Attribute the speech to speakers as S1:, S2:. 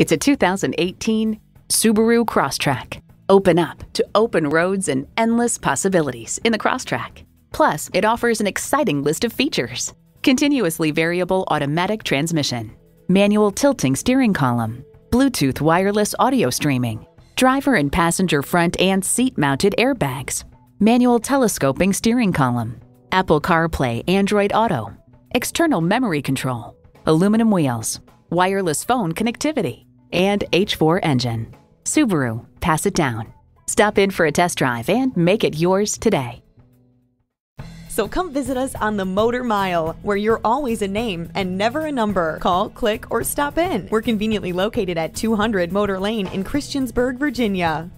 S1: It's a 2018 Subaru Crosstrek. Open up to open roads and endless possibilities in the Crosstrek. Plus, it offers an exciting list of features continuously variable automatic transmission, manual tilting steering column, Bluetooth wireless audio streaming, driver and passenger front and seat mounted airbags, manual telescoping steering column, Apple CarPlay Android Auto, external memory control, aluminum wheels, wireless phone connectivity, and H4 engine. Subaru, pass it down. Stop in for a test drive and make it yours today.
S2: So come visit us on the Motor Mile, where you're always a name and never a number. Call, click, or stop in. We're conveniently located at 200 Motor Lane in Christiansburg, Virginia.